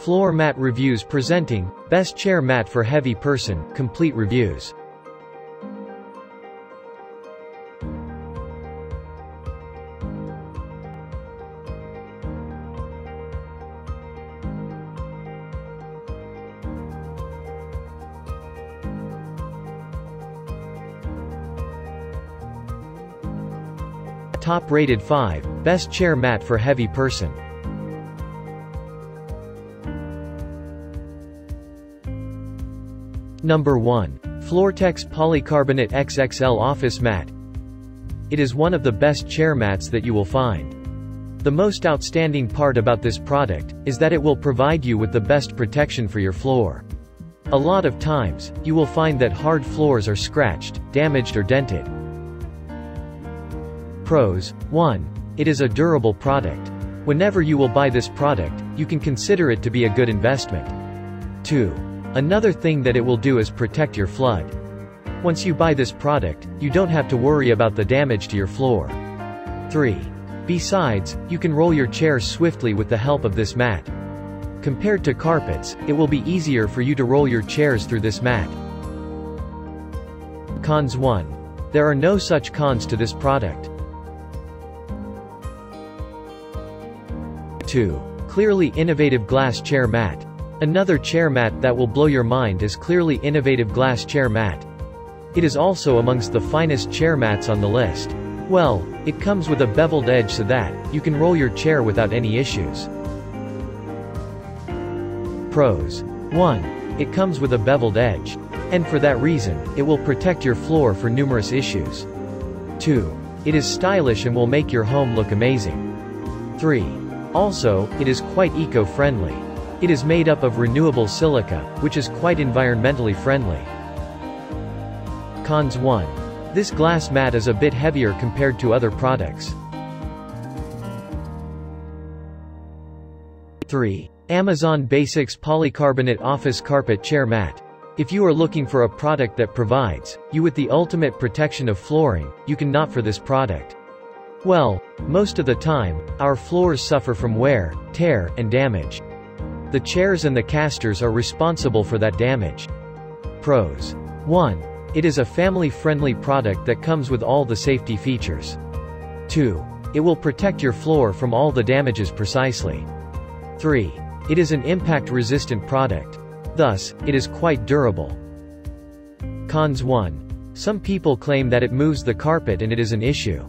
Floor Mat Reviews presenting, Best Chair Mat for Heavy Person, Complete Reviews. Top rated 5, Best Chair Mat for Heavy Person. Number 1. Floortex Polycarbonate XXL Office Mat. It is one of the best chair mats that you will find. The most outstanding part about this product, is that it will provide you with the best protection for your floor. A lot of times, you will find that hard floors are scratched, damaged or dented. Pros. 1. It is a durable product. Whenever you will buy this product, you can consider it to be a good investment. 2. Another thing that it will do is protect your flood. Once you buy this product, you don't have to worry about the damage to your floor. 3. Besides, you can roll your chairs swiftly with the help of this mat. Compared to carpets, it will be easier for you to roll your chairs through this mat. Cons 1. There are no such cons to this product. 2. Clearly innovative glass chair mat. Another chair mat that will blow your mind is clearly innovative glass chair mat. It is also amongst the finest chair mats on the list. Well, it comes with a beveled edge so that, you can roll your chair without any issues. Pros. 1. It comes with a beveled edge. And for that reason, it will protect your floor for numerous issues. 2. It is stylish and will make your home look amazing. 3. Also, it is quite eco-friendly. It is made up of renewable silica, which is quite environmentally friendly. Cons 1. This glass mat is a bit heavier compared to other products. 3. Amazon Basics Polycarbonate Office Carpet Chair Mat. If you are looking for a product that provides you with the ultimate protection of flooring, you can not for this product. Well, most of the time, our floors suffer from wear, tear, and damage. The chairs and the casters are responsible for that damage. Pros. 1. It is a family-friendly product that comes with all the safety features. 2. It will protect your floor from all the damages precisely. 3. It is an impact-resistant product. Thus, it is quite durable. Cons 1. Some people claim that it moves the carpet and it is an issue.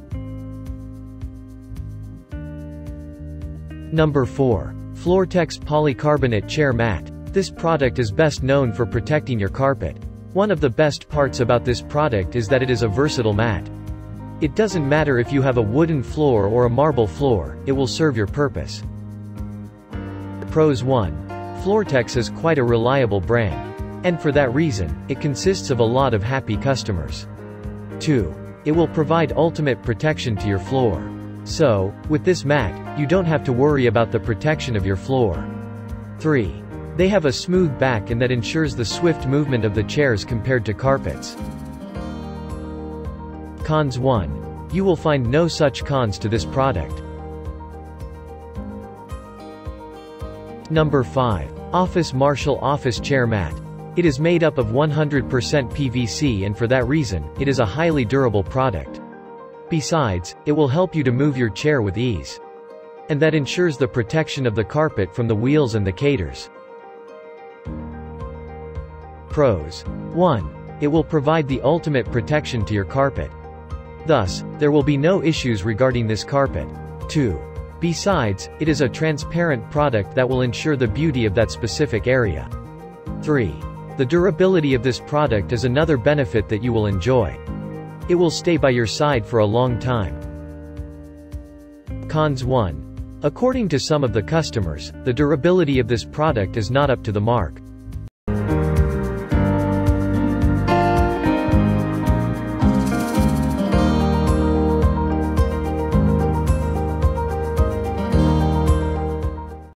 Number 4. Floortex Polycarbonate Chair Mat. This product is best known for protecting your carpet. One of the best parts about this product is that it is a versatile mat. It doesn't matter if you have a wooden floor or a marble floor, it will serve your purpose. Pros 1. Floortex is quite a reliable brand. And for that reason, it consists of a lot of happy customers. 2. It will provide ultimate protection to your floor. So, with this mat, you don't have to worry about the protection of your floor. 3. They have a smooth back and that ensures the swift movement of the chairs compared to carpets. Cons 1. You will find no such cons to this product. Number 5. Office Marshal Office Chair Mat. It is made up of 100% PVC and for that reason, it is a highly durable product. Besides, it will help you to move your chair with ease. And that ensures the protection of the carpet from the wheels and the caters. Pros. 1. It will provide the ultimate protection to your carpet. Thus, there will be no issues regarding this carpet. 2. Besides, it is a transparent product that will ensure the beauty of that specific area. 3. The durability of this product is another benefit that you will enjoy. It will stay by your side for a long time. Cons 1. According to some of the customers, the durability of this product is not up to the mark.